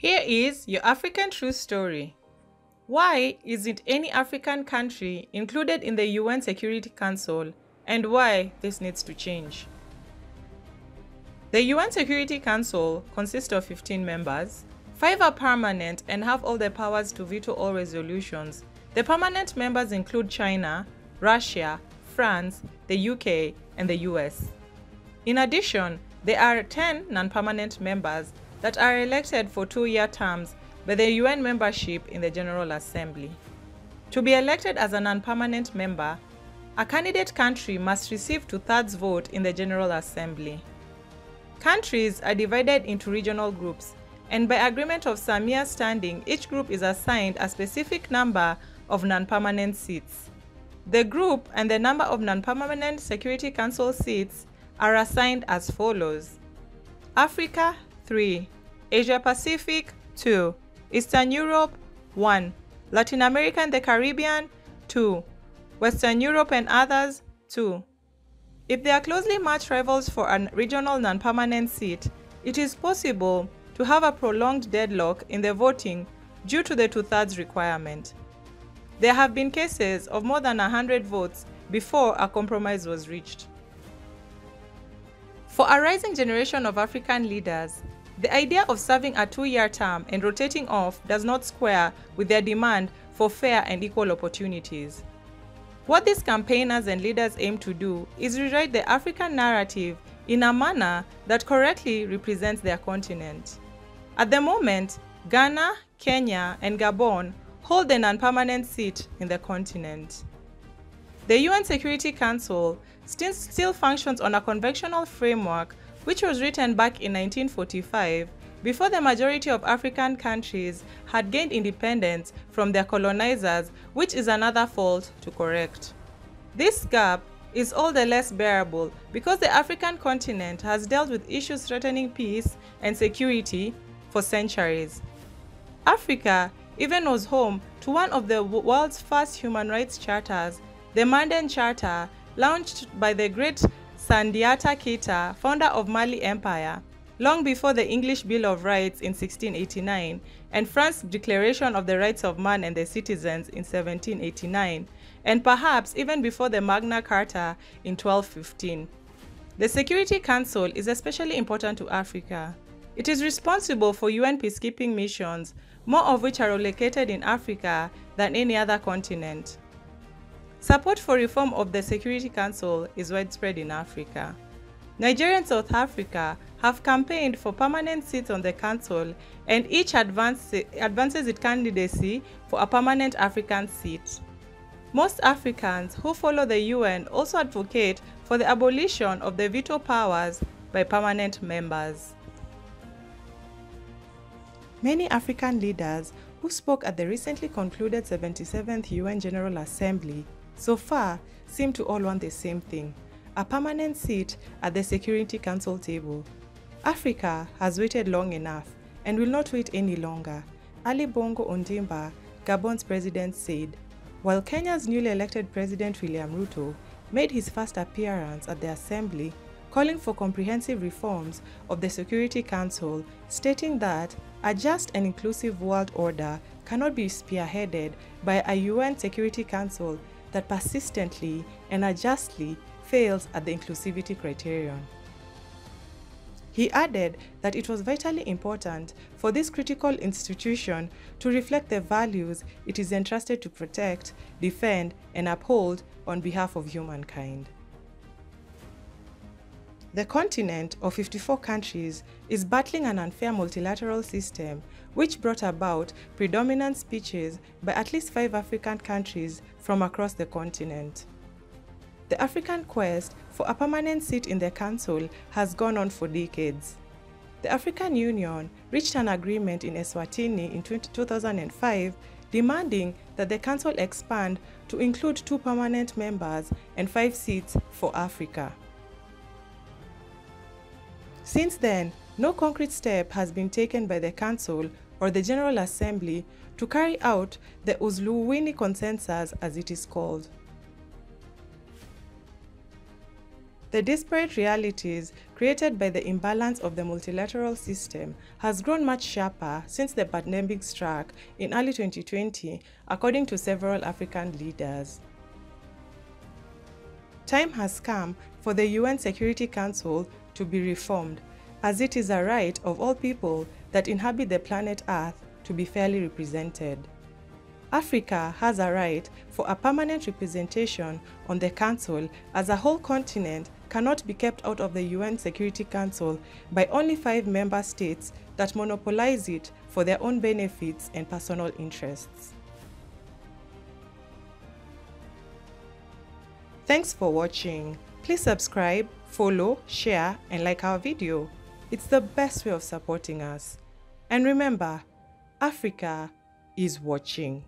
Here is your African True Story. Why isn't any African country included in the UN Security Council and why this needs to change? The UN Security Council consists of 15 members. Five are permanent and have all the powers to veto all resolutions. The permanent members include China, Russia, France, the UK, and the US. In addition, there are 10 non-permanent members that are elected for two-year terms by the UN membership in the General Assembly. To be elected as a non-permanent member, a candidate country must receive two-thirds vote in the General Assembly. Countries are divided into regional groups, and by agreement of Samia standing, each group is assigned a specific number of non-permanent seats. The group and the number of non-permanent Security Council seats are assigned as follows. Africa 3, Asia Pacific 2, Eastern Europe 1, Latin America and the Caribbean 2, Western Europe and others 2. If they are closely matched rivals for a regional non-permanent seat, it is possible to have a prolonged deadlock in the voting due to the two-thirds requirement. There have been cases of more than 100 votes before a compromise was reached. For a rising generation of African leaders, the idea of serving a two-year term and rotating off does not square with their demand for fair and equal opportunities. What these campaigners and leaders aim to do is rewrite the African narrative in a manner that correctly represents their continent. At the moment, Ghana, Kenya, and Gabon hold a non-permanent seat in the continent. The UN Security Council still, functions on a conventional framework which was written back in 1945 before the majority of African countries had gained independence from their colonizers, which is another fault to correct. This gap is all the less bearable because the African continent has dealt with issues threatening peace and security for centuries. Africa even was home to one of the world's first human rights charters, the Manden Charter, launched by the great Sundiata Keita, founder of Mali Empire, long before the English Bill of Rights in 1689 and France's Declaration of the Rights of Man and the Citizens in 1789, and perhaps even before the Magna Carta in 1215. The Security Council is especially important to Africa. It is responsible for UN peacekeeping missions, more of which are located in Africa than any other continent. Support for reform of the Security Council is widespread in Africa. Nigeria and South Africa have campaigned for permanent seats on the council and each advance, advances its candidacy for a permanent African seat. Most Africans who follow the UN also advocate for the abolition of the veto powers by permanent members. Many African leaders who spoke at the recently concluded 77th UN General Assembly so far seem to all want the same thing a permanent seat at the Security Council table. Africa has waited long enough and will not wait any longer, Ali Bongo Ondimba, Gabon's president, said, while Kenya's newly elected President William Ruto made his first appearance at the assembly calling for comprehensive reforms of the Security Council, stating that a just and inclusive world order cannot be spearheaded by a UN Security Council that persistently and unjustly fails at the inclusivity criterion. He added that it was vitally important for this critical institution to reflect the values it is entrusted to protect, defend, and uphold on behalf of humankind. The continent of 54 countries is battling an unfair multilateral system which brought about predominant speeches by at least five African countries from across the continent. The African quest for a permanent seat in the Council has gone on for decades. The African Union reached an agreement in Eswatini in 2005 demanding that the Council expand to include two permanent members and five seats for Africa. Since then, no concrete step has been taken by the Council or the General Assembly to carry out the Ezulwini Consensus as it is called. The disparate realities created by the imbalance of the multilateral system, has grown much sharper since the pandemic struck in early 2020, according to several African leaders. Time has come for the UN Security Council to be reformed, as it is a right of all people that inhabit the planet Earth to be fairly represented. Africa has a right for a permanent representation on the Council as a whole continent cannot be kept out of the UN Security Council by only five member states that monopolize it for their own benefits and personal interests. Thanks for watching. Please subscribe, follow, share and like our video. It's the best way of supporting us. And remember, Africa is watching.